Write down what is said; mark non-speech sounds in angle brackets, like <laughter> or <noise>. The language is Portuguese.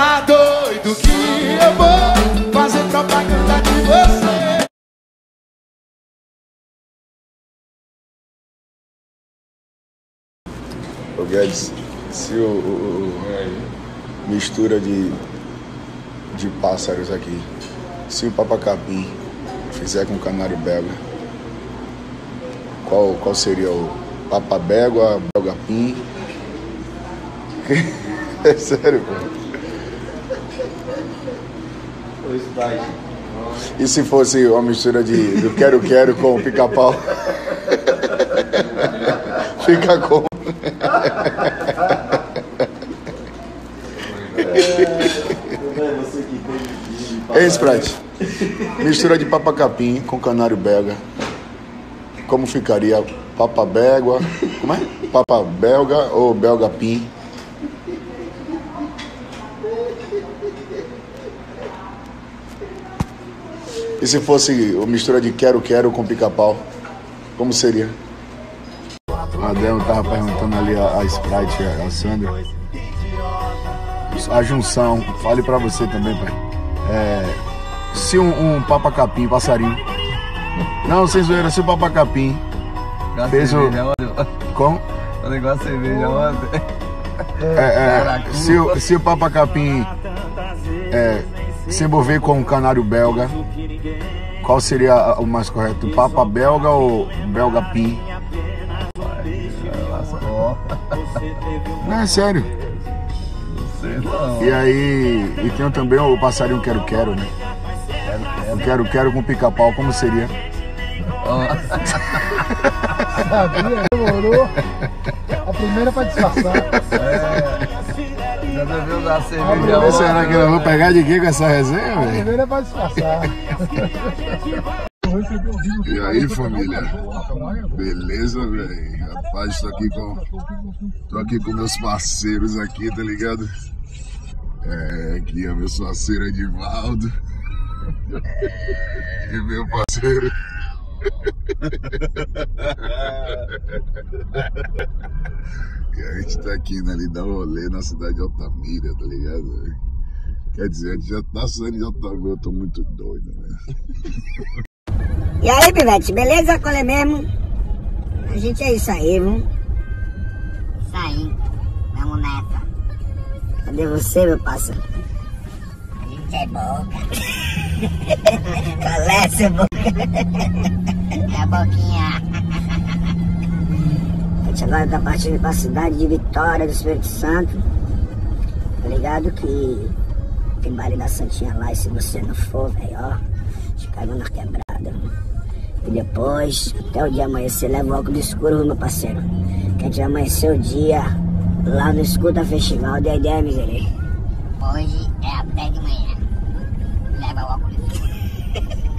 Tá doido que eu vou fazer propaganda de você. Ô Guedes, se o, o- o- mistura de, de pássaros aqui, se o papacapim fizer com canário belga, qual, qual seria o papabégua, belgapim? <laughs> É sério, pô. E se fosse uma mistura de do quero-quero com o pica-pau? <laughs> Fica como? Ei, Sprite. Mistura de papacapim com canário belga. Como ficaria papa bégua? Como é? Papa belga ou belga pim? E se fosse uma mistura de quero-quero com pica-pau? Como seria? A Del tava perguntando ali a, a Sprite, a, a Sandra. A junção, fale pra você também, pai. É, se um, um papacapim, passarinho. Não, sem zoeira, se o papacapim fez o. Como? O negócio cerveja ontem. É, é, se, o, se o papacapim é, se envolver com um canário belga, qual seria o mais correto? Papa belga ou belga pim? Não, é sério. E aí, e tem também o passarinho quero-quero, né? O quero-quero com pica-pau, como seria? Sabia, demorou. A primeira pra disfarçar. Já devia usar a cerveja ontem. será que eu vou pegar de quê com essa resenha, A velho? primeira pra disfarçar. E aí, família? Beleza, velho? Rapaz, tô aqui com. Tô aqui com meus parceiros aqui, tá ligado? É, aqui é meu parceiro Edivaldo. E meu parceiro. E a gente tá aqui né, ali dar um rolê na cidade de Altamira, tá ligado? Quer dizer, a gente já tá saindo de Altamira, eu tô muito doido, né? E aí, Pivete, beleza? Qual é mesmo? A gente é isso aí, viu? Isso aí. Vamos nessa. Cadê você, meu parceiro? A gente é boca. <laughs> Seu boca? É a boquinha. A gente agora tá partindo pra cidade de Vitória do Espírito Santo. Tá ligado que tem baile da Santinha lá e se você não for, velho, ó, te cagou na quebrada. E depois, até o dia amanhecer, leva o óculos escuro, meu parceiro. Que a gente amanhecer o dia lá no Escuta Festival da Ideia Miserê. Hoje é até de manhã. never walk with